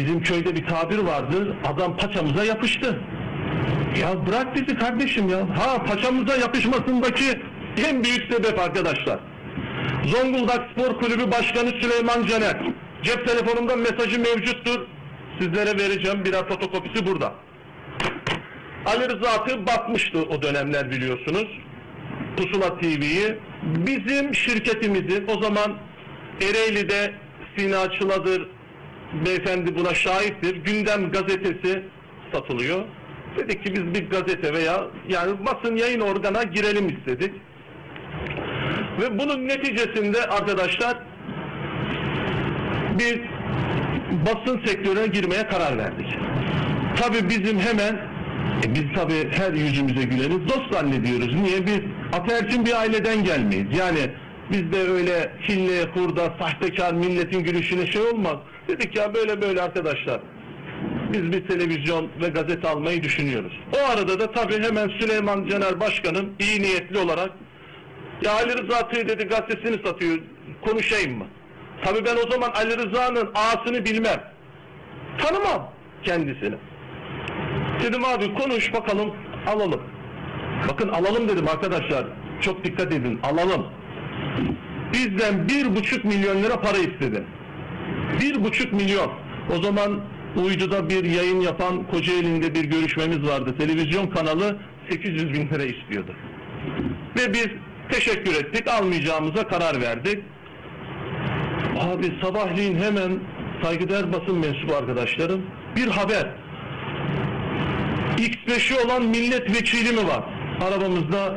Bizim köyde bir tabir vardır. Adam paçamıza yapıştı. Ya bırak bizi kardeşim ya. Ha paçamıza yapışmasındaki en büyük sebep arkadaşlar. Zonguldak Spor Kulübü Başkanı Süleyman Caner. Cep telefonumda mesajı mevcuttur. Sizlere vereceğim. Birer fotokopisi burada. Ali Rıza Atı batmıştı o dönemler biliyorsunuz. Pusula TV'yi. Bizim şirketimizin o zaman Ereğli'de Sina Çıladır beyefendi buna şahittir. Gündem gazetesi satılıyor. Dedik ki biz bir gazete veya yani basın yayın organa girelim istedik. Ve bunun neticesinde arkadaşlar bir basın sektörüne girmeye karar verdik. Tabii bizim hemen e biz tabii her yüzümüze güleriz dost zannediyoruz. Niye? Biz ataerkil bir aileden gelmeyiz. Yani bizde öyle hille, hurda, sahtekar milletin gülüşüne şey olmaz. Dedik ya böyle böyle arkadaşlar. Biz bir televizyon ve gazete almayı düşünüyoruz. O arada da tabii hemen Süleyman Caner Başkan'ın iyi niyetli olarak ya Ali Rıza Atı dedi gazetesini satıyor. Konuşayım mı? Tabii ben o zaman Ali Rıza'nın ağasını bilmem. Tanımam kendisini. Dedim abi konuş bakalım alalım. Bakın alalım dedim arkadaşlar. Çok dikkat edin alalım. Bizden bir buçuk milyon lira para istedi. Bir buçuk milyon. O zaman uyduda bir yayın yapan Kocaeli'nde bir görüşmemiz vardı. Televizyon kanalı 800 bin lira istiyordu. Ve biz teşekkür ettik almayacağımıza karar verdik. Abi sabahleyin hemen saygıdeğer basın mensubu arkadaşlarım bir haber. X5'i olan milletvekili mi var? Arabamızda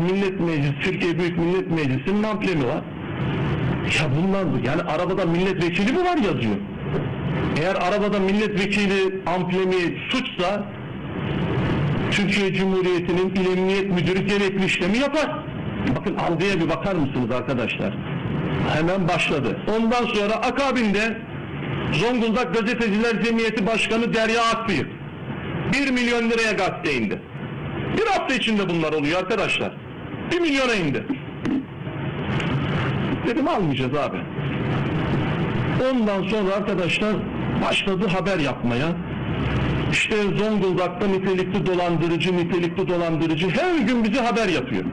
Millet Meclisi, Türkiye Büyük Millet Meclisi'nin amblemi var. Ya bunlar yani arabada milletvekili mi var yazıyor. Eğer arabada milletvekili amblemi suçsa Türkiye Cumhuriyeti'nin İl Emniyet Müdürü gerekli işlemi yapar. Bakın algıya bir bakar mısınız arkadaşlar? Hemen başladı. Ondan sonra akabinde Zonguldak Gazeteciler Cemiyeti Başkanı Derya Akbıyık 1 milyon liraya gazete indi. Bir hafta içinde bunlar oluyor arkadaşlar. 1 milyona indi. Dedim almayacağız abi. Ondan sonra arkadaşlar başladı haber yapmaya. İşte Zonguldak'ta nitelikli dolandırıcı, nitelikli dolandırıcı her gün bize haber yapıyor.